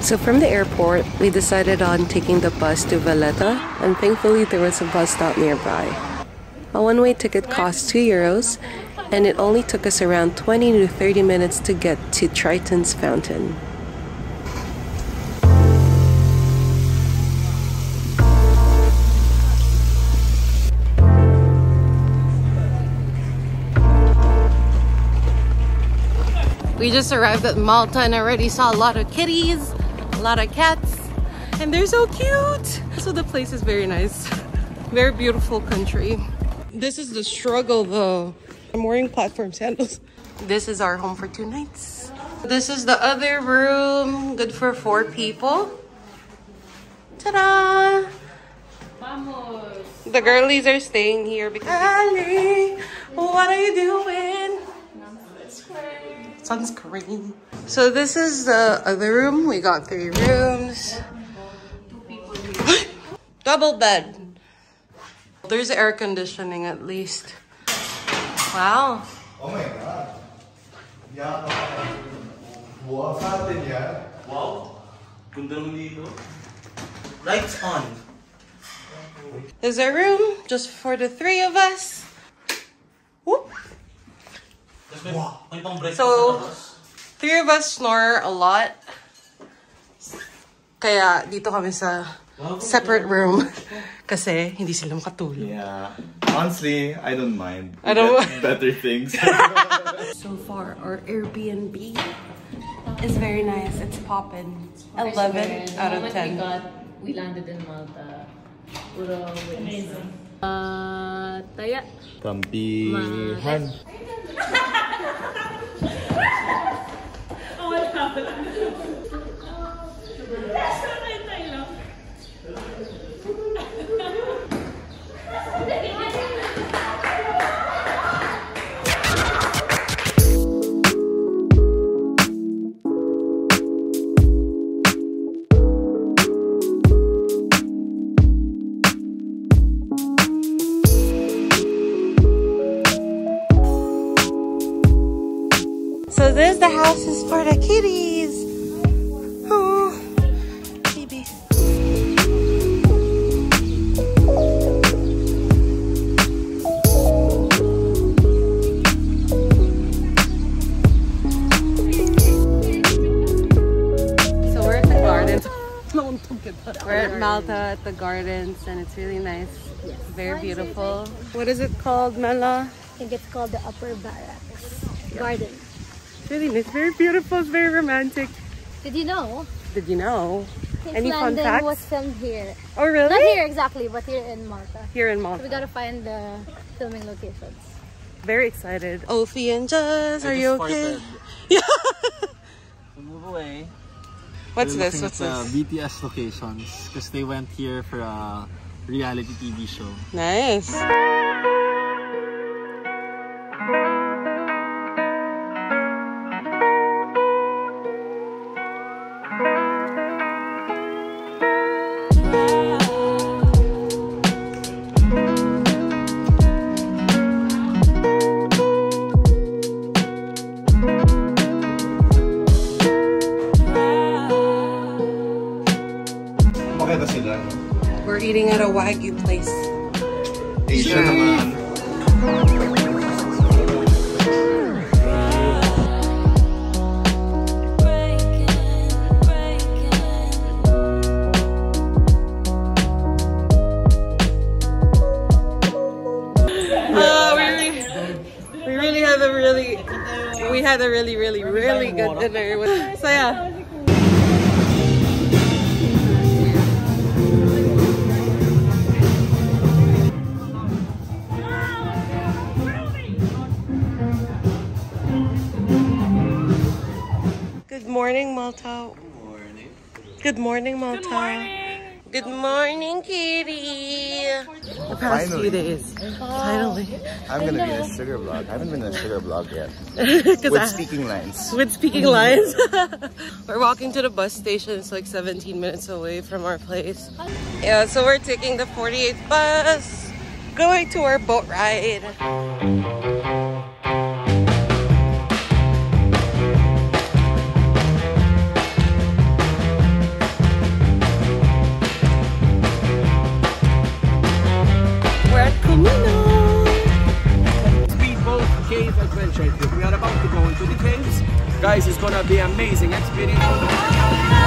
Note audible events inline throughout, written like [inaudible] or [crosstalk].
So from the airport, we decided on taking the bus to Valletta, and thankfully there was a bus stop nearby. A one-way ticket cost 2 euros, and it only took us around 20 to 30 minutes to get to Triton's fountain. We just arrived at Malta and already saw a lot of kitties, a lot of cats, and they're so cute. So the place is very nice. [laughs] Very beautiful country. This is the struggle though. I'm wearing platform sandals. This is our home for two nights. This is the other room, good for four people. Ta-da! The girlies are staying here because Ali, what are you doing? Sunscreen. So this is the other room. We got three rooms. [gasps] Double bed. There's air conditioning at least. Wow. Oh my god. Yeah. Wow, sa atin. Wow! Ganda naman dito. Lights on. There's a room just for the three of us. So-. Three of us snore a lot. Kaya dito kami sa separate room. [laughs] Kasi hindi sila makatulog. Yeah. Honestly, I don't mind. I don't- Bet- Better things. [laughs] So far, our Airbnb is very nice. It's poppin'. 11 out of We 10. got, we landed in Malta. Puro Amazing. Uh, taya. Kampihan. At the gardens and it's really nice. Very beautiful. What is it called, Mela? I think it's called the Upper Barrakka Garden. It's really nice. Very beautiful. It's very romantic. Did you know? Did you know? King's Any fun Landing facts? was filmed here. Oh, really? Not here exactly, but here in Malta. Here in So we gotta find the filming locations. Very excited. Ophi and Jazz, are I you okay? farted. [laughs] Yeah. [laughs] Move away. What's We're this? What's at this? the BTS locations because they went here for a reality TV show. Nice. Wagyu place. Asia naman. Oh, we really, we really had a really, we had a really, really, really good dinner. So yeah. Morning, Malta. Good morning. Good morning, Malta. Good morning, kitty. The past few Finally. days. Finally. I'm gonna be in a sugar vlog. I haven't been in a sugar vlog yet. [laughs] With I- speaking lines. with speaking lines. [laughs] we're walking to the bus station. It's like 17 minutes away from our place. Yeah, so we're taking the 48th bus, going to our boat ride. Gonna amazing experience.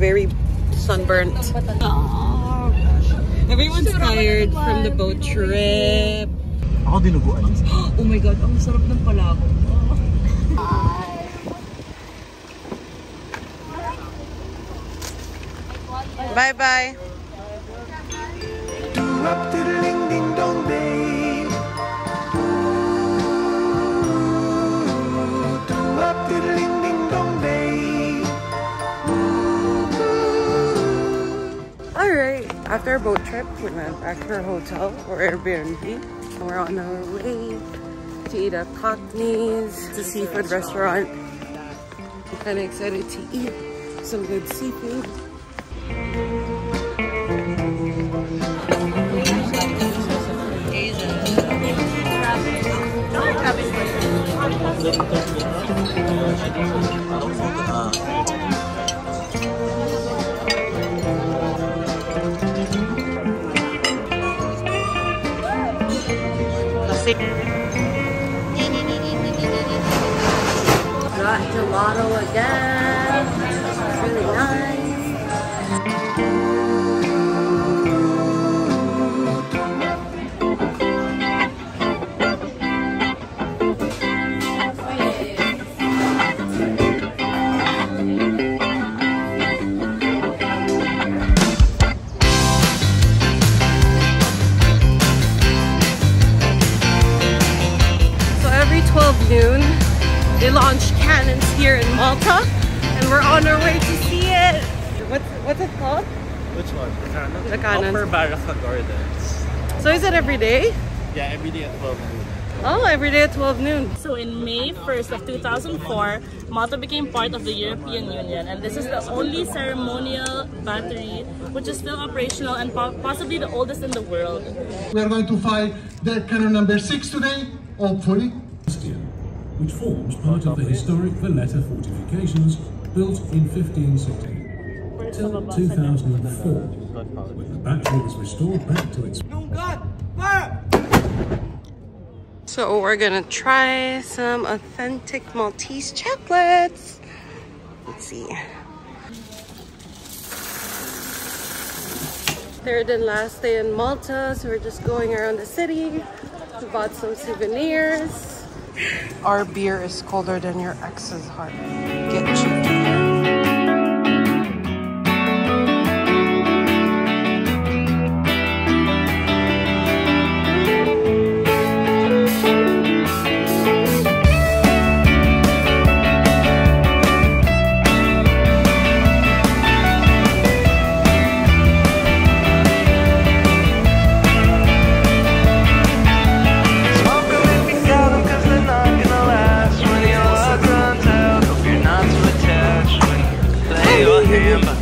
Very sunburnt. Everyone's tired from the boat trip. Ako dinuguan. Oh my god, ang sarap ng palako. Bye after our boat trip, we went back to our hotel or Airbnb. And we're on our way to eat at Cockney's, the seafood restaurant. I'm kind of excited to eat some good seafood. Kasi got gelato again. What's what's it called? Which one? The cannons. Upper Barrakka Gardens. So is it every day? Yeah, every day at 12 noon. Oh, every day at 12 noon. So in May 1st of 2004, Malta became part of the European Union and this is the only ceremonial battery which is still operational and po- possibly the oldest in the world. We are going to fire the cannon number six today, hopefully. Bastion, which forms part of the historic Valletta fortifications built in 1560 till 2004, when the battery was restored back to its So we're gonna try some authentic Maltese chocolates. Let's see. Third and last day in Malta, so we're just going around the city. We bought some souvenirs. Our beer is colder than your ex's heart. Get cheeky. Runs